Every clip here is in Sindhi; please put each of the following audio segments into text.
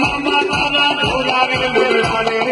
मामा दादा हले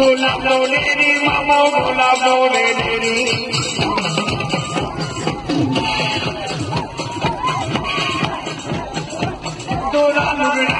Gulab Lolini, Mamo Gulab Lolini. Gulab Lolini.